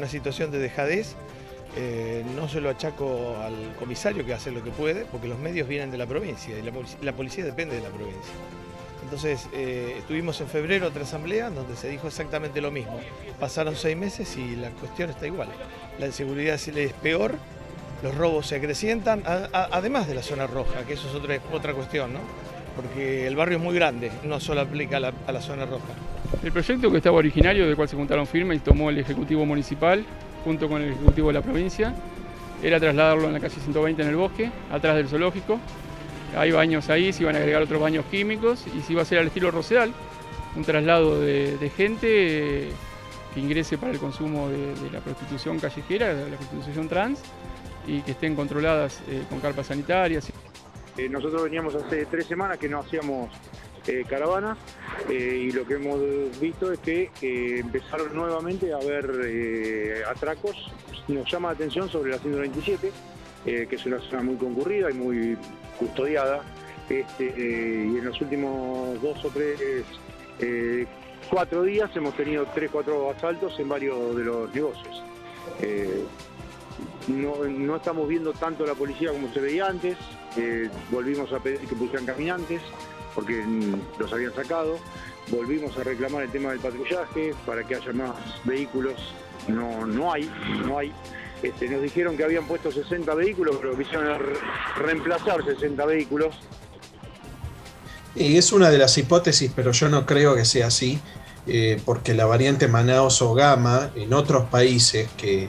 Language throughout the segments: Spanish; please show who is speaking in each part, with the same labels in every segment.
Speaker 1: una situación de dejadez. Eh, no se lo achaco al comisario que hace lo que puede, porque los medios vienen de la provincia y la, policía depende de la provincia. Entonces, eh, estuvimos en febrero otra asamblea donde se dijo exactamente lo mismo. Pasaron seis meses y la cuestión está igual. La inseguridad es peor, los robos se acrecientan, además de la zona roja, que eso es otra, otra cuestión, ¿no? porque el barrio es muy grande, no solo aplica a la, zona roja.
Speaker 2: El proyecto que estaba originario, del cual se juntaron firmas y tomó el Ejecutivo Municipal junto con el Ejecutivo de la provincia, era trasladarlo en la calle 120 en el bosque, atrás del zoológico. Hay baños ahí, se iban a agregar otros baños químicos y se iba a hacer al estilo Rosedal, un traslado de, gente que ingrese para el consumo de, la prostitución callejera, de la prostitución trans, y que estén controladas eh, con carpas sanitarias.
Speaker 3: Eh, nosotros veníamos hace tres semanas que no hacíamos eh, caravana eh, y lo que hemos visto es que empezaron nuevamente a haber atracos. Nos llama la atención sobre la 127, que es una zona muy concurrida y muy custodiada. Este, y en los últimos dos o tres, cuatro días hemos tenido tres, cuatro asaltos en varios de los negocios. No, no, estamos viendo tanto la policía como se veía antes, volvimos a pedir que pusieran caminantes porque los habían sacado, volvimos a reclamar el tema del patrullaje para que haya más vehículos, no, no hay, no hay. Este, nos dijeron que habían puesto 60 vehículos, pero quisieron reemplazar 60 vehículos.
Speaker 4: Y es una de las hipótesis, pero yo no creo que sea así. Eh, porque la variante Manaus o Gamma en otros países que,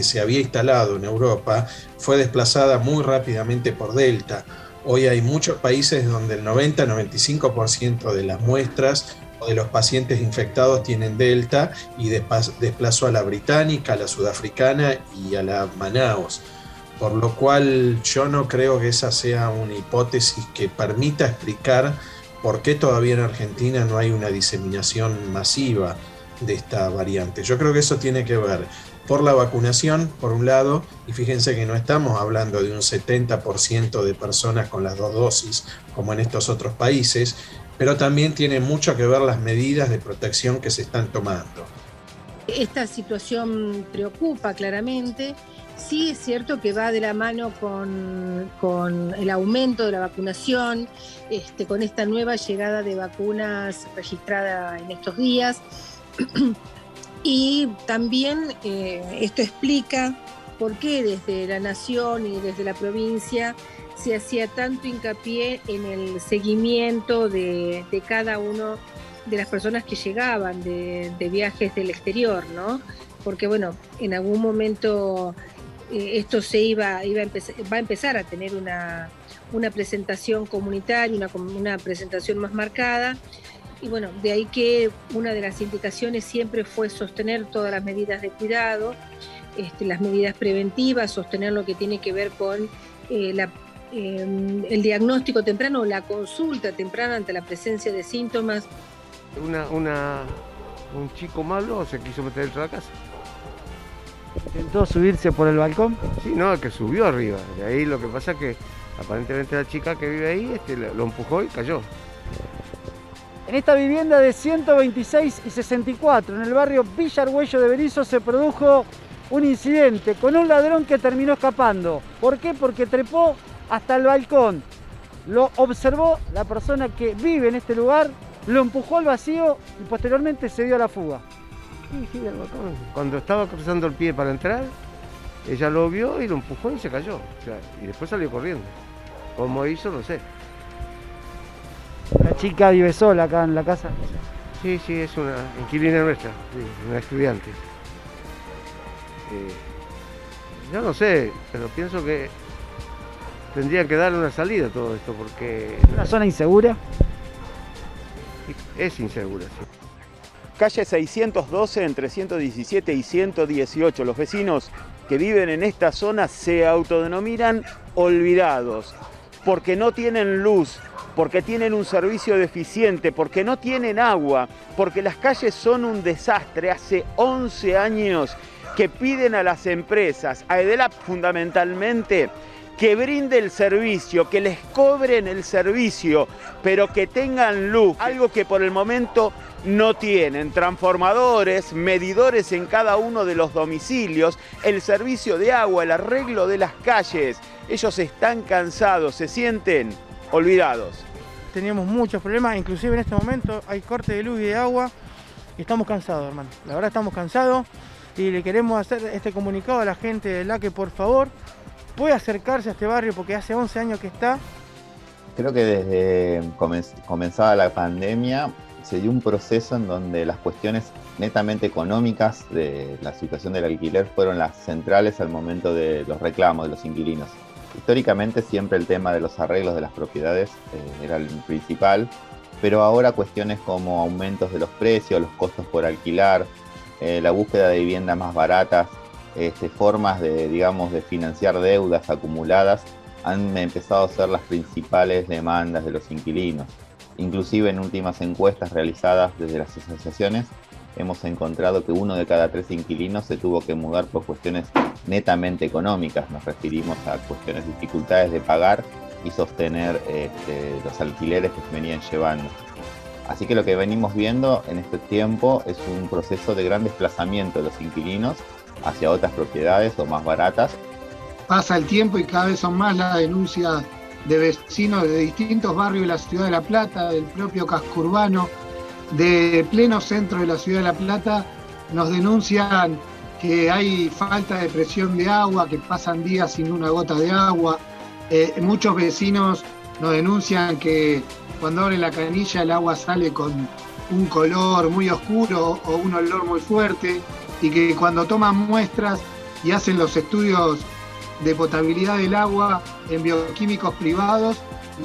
Speaker 4: se había instalado en Europa fue desplazada muy rápidamente por Delta. Hoy hay muchos países donde el 90-95% de las muestras o de los pacientes infectados tienen Delta y desplazó a la británica, a la sudafricana y a la Manaus. Por lo cual yo no creo que esa sea una hipótesis que permita explicar por qué todavía en Argentina no hay una diseminación masiva de esta variante. Yo creo que eso tiene que ver por la vacunación, por un lado, y fíjense que no estamos hablando de un 70% de personas con las dos dosis, como en estos otros países, pero también tiene mucho que ver las medidas de protección que se están tomando.
Speaker 5: Esta situación preocupa claramente Sí es cierto que va de la mano con, el aumento de la vacunación, este, con esta nueva llegada de vacunas registrada en estos días. y también eh, esto explica por qué desde la nación y desde la provincia se hacía tanto hincapié en el seguimiento de, cada uno de las personas que llegaban de, de viajes del exterior, ¿no? Porque bueno, en algún momento eh, esto se iba, iba a empezar, va a empezar a tener una, presentación comunitaria, una, una presentación más marcada. Y bueno, de ahí que una de las indicaciones siempre fue sostener todas las medidas de cuidado, este, las medidas preventivas, sostener lo que tiene que ver con eh, em, el diagnóstico temprano, la consulta temprana ante la presencia de síntomas.
Speaker 6: Una, un chico malo se quiso meter dentro de la casa.
Speaker 7: ¿Intentó subirse por el balcón?
Speaker 6: Sí, no, que subió arriba. De ahí lo que pasa es que aparentemente la chica que vive ahí este, lo empujó y cayó.
Speaker 7: En esta vivienda de 126 y 64, en el barrio Villargüello de Berizo, se produjo un incidente con un ladrón que terminó escapando. ¿Por qué? Porque trepó hasta el balcón. Lo observó la persona que vive en este lugar, lo empujó al vacío y posteriormente se dio a la fuga.
Speaker 6: Cuando estaba cruzando el pie para entrar, ella lo vio y lo empujó y se cayó. y después salió corriendo. ¿Cómo hizo? No sé.
Speaker 7: ¿La chica vive sola acá en la casa?
Speaker 6: Sí, sí, es una inquilina nuestra, una estudiante. Eh, yo no sé, pero pienso que tendrían que darle una salida a todo esto porque...
Speaker 7: ¿Es una zona insegura?
Speaker 6: Es insegura, sí
Speaker 8: calle 612 entre 117 y 118. Los vecinos que viven en esta zona se autodenominan olvidados porque no tienen luz, porque tienen un servicio deficiente, porque no tienen agua, porque las calles son un desastre. Hace 11 años que piden a las empresas, a EDELAP fundamentalmente, que brinde el servicio, que les cobren el servicio, pero que tengan luz, algo que por el momento no tienen transformadores, medidores en cada uno de los domicilios, el servicio de agua, el arreglo de las calles. Ellos están cansados, se sienten olvidados.
Speaker 9: Teníamos muchos problemas, inclusive en este momento hay corte de luz y de agua y estamos cansados, hermano. La verdad estamos cansados y le queremos hacer este comunicado a la gente de la que por favor puede acercarse a este barrio porque hace 11 años que está.
Speaker 10: Creo que desde comenzada la pandemia se dio un proceso en donde las cuestiones netamente económicas de la situación del alquiler fueron las centrales al momento de los reclamos de los inquilinos. Históricamente siempre el tema de los arreglos de las propiedades eh, era el principal, pero ahora cuestiones como aumentos de los precios, los costos por alquilar, eh, la búsqueda de viviendas más baratas, este, formas de, digamos, de financiar deudas acumuladas han empezado a ser las principales demandas de los inquilinos. Inclusive en últimas encuestas realizadas desde las asociaciones hemos encontrado que uno de cada tres inquilinos se tuvo que mudar por cuestiones netamente económicas. Nos referimos a cuestiones de dificultades de pagar y sostener este, los alquileres que se venían llevando. Así que lo que venimos viendo en este tiempo es un proceso de gran desplazamiento de los inquilinos hacia otras propiedades o más baratas.
Speaker 11: Pasa el tiempo y cada vez son más las denuncias de vecinos de distintos barrios de la ciudad de La Plata, del propio casco urbano, de pleno centro de la ciudad de La Plata, nos denuncian que hay falta de presión de agua, que pasan días sin una gota de agua. Eh, muchos vecinos nos denuncian que cuando abren la canilla el agua sale con un color muy oscuro o un olor muy fuerte y que cuando toman muestras y hacen los estudios de potabilidad del agua en bioquímicos privados,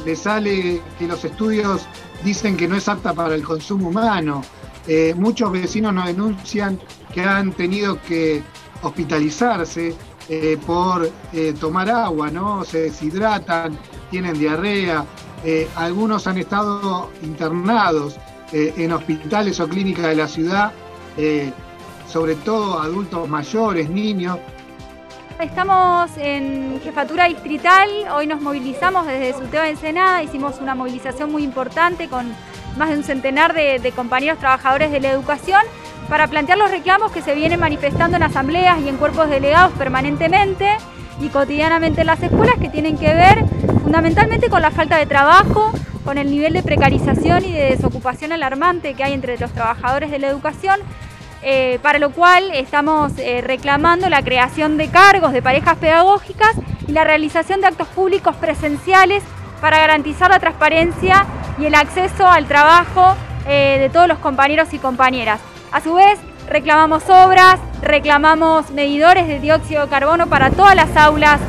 Speaker 11: le sale que los estudios dicen que no es apta para el consumo humano. Eh, muchos vecinos nos denuncian que han tenido que hospitalizarse eh, por eh, tomar agua, ¿no? Se deshidratan, tienen diarrea. algunos han estado internados en hospitales o clínicas de la ciudad, sobre todo adultos mayores, niños,
Speaker 12: Estamos en jefatura distrital, hoy nos movilizamos desde Suteo de Ensenada, hicimos una movilización muy importante con más de un centenar de, compañeros trabajadores de la educación para plantear los reclamos que se vienen manifestando en asambleas y en cuerpos delegados permanentemente y cotidianamente en las escuelas que tienen que ver fundamentalmente con la falta de trabajo, con el nivel de precarización y de desocupación alarmante que hay entre los trabajadores de la educación eh, para lo cual estamos eh, reclamando la creación de cargos de parejas pedagógicas y la realización de actos públicos presenciales para garantizar la transparencia y el acceso al trabajo eh, de todos los compañeros y compañeras. A su vez, reclamamos obras, reclamamos medidores de dióxido de carbono para todas las aulas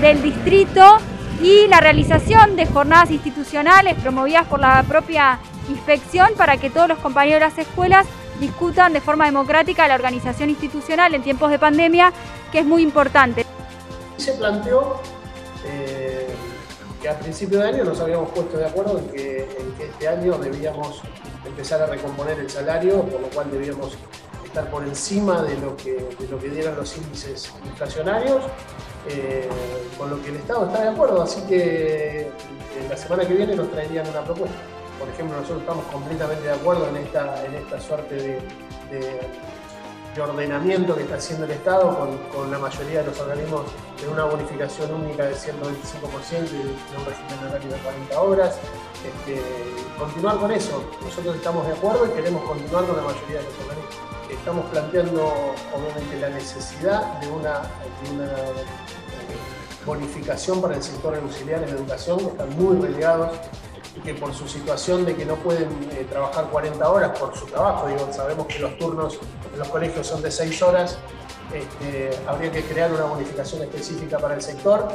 Speaker 12: del distrito y la realización de jornadas institucionales promovidas por la propia inspección para que todos los compañeros de las escuelas discutan de forma democrática la organización institucional en tiempos de pandemia, que es muy importante.
Speaker 13: Se planteó eh, que a principio de año nos habíamos puesto de acuerdo en que, este año debíamos empezar a recomponer el salario, por lo cual debíamos estar por encima de lo que, lo que dieran los índices inflacionarios, eh, con lo que el Estado está de acuerdo, así que eh, la semana que viene nos traerían una propuesta por ejemplo, nosotros estamos completamente de acuerdo en esta, en esta suerte de, ordenamiento que está haciendo el Estado con, la mayoría de los organismos en una bonificación única del 125% y de un régimen horario de 40 horas. Este, continuar con eso. Nosotros estamos de acuerdo y queremos continuar con la mayoría de los organismos. Estamos planteando, obviamente, la necesidad de una, eh, bonificación para el sector auxiliar en educación, que están muy relegados que por su situación de que no pueden eh, trabajar 40 horas por su trabajo, digo, sabemos que los turnos en los colegios son de 6 horas, este, habría que crear una bonificación específica para el sector.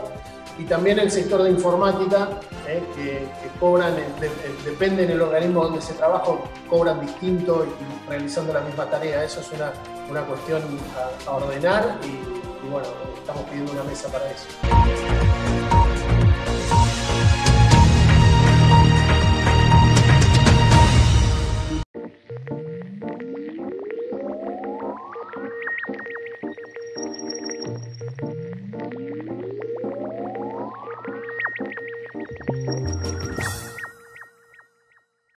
Speaker 13: Y también el sector de informática, eh, que, cobran, depende del organismo donde se trabaja, cobran distinto y realizando la misma tarea. Eso es una, una cuestión a, ordenar y, y bueno, estamos pidiendo una mesa para eso.